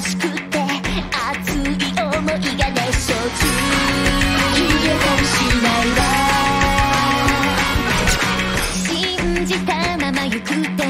しくて熱い思いがねしょっちゅ消えたりしないわ。信じたまま行くって